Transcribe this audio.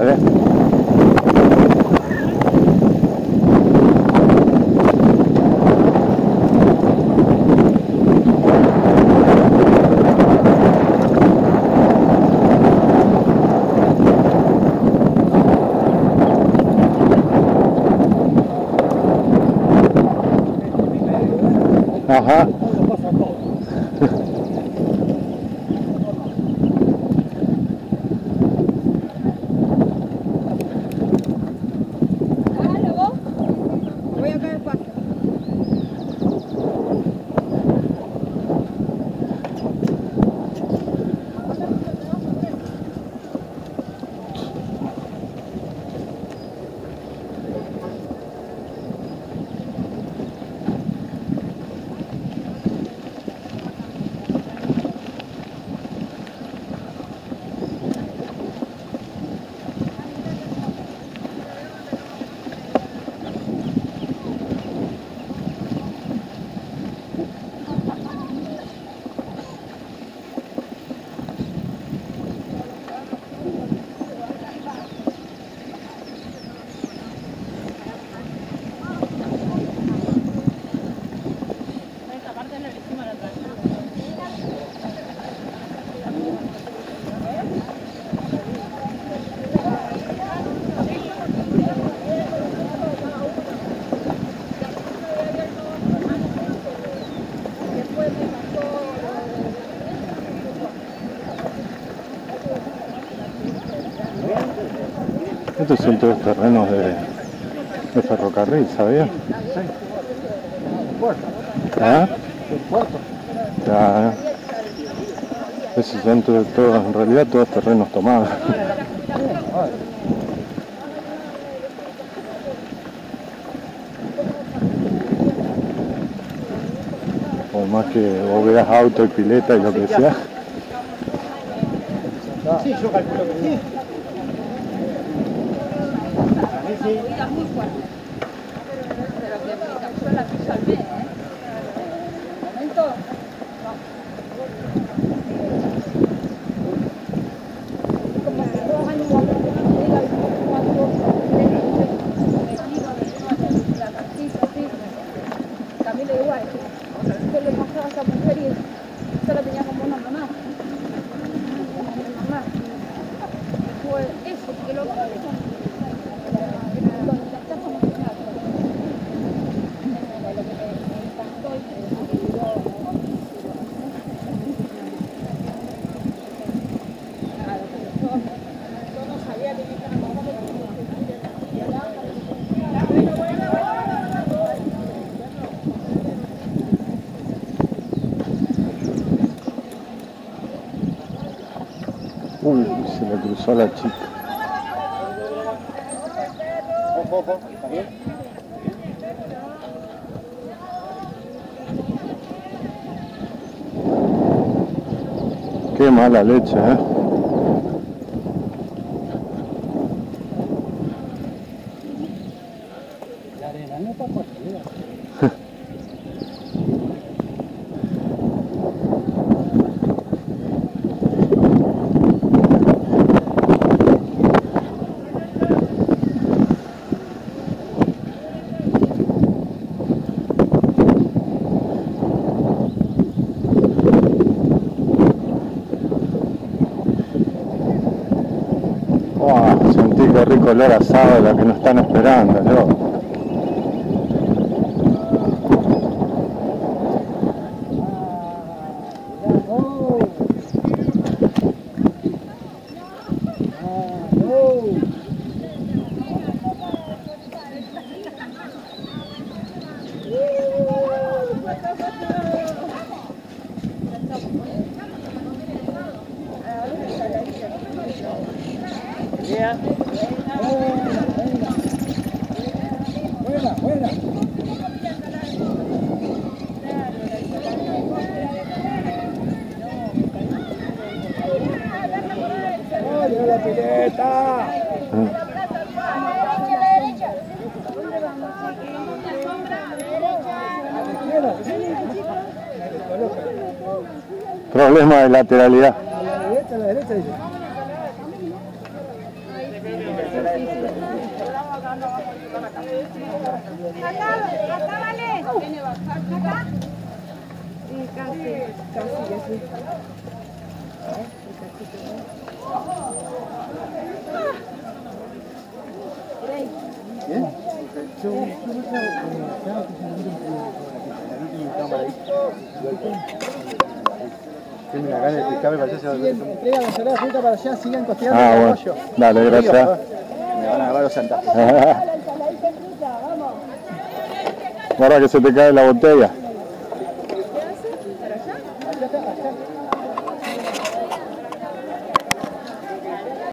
lại đây Uh-huh. Estos son todos terrenos de, de ferrocarril, ¿sabías? ¿Ah? Claro. Esos son todos, todos- en realidad todos terrenos tomados. Por más que vos veas auto y pileta y lo que sea. Sí, yo calculo que sí. Oiga, muy fuerte. Pero que cruzó la chica. Qué mala leche, ¿eh? La arena no está rico olor asado, la que nos están esperando, ¿no? Problema de lateralidad. A la derecha, a la derecha. ¿Bien? Tiene la gana de picarme para allá, se va a Entrega la ensalada de fruta para allá, sigan costeando Ah, el bueno. Dale, gracias. Me van a agarrar los santazos. Ahora que se te cae la botella.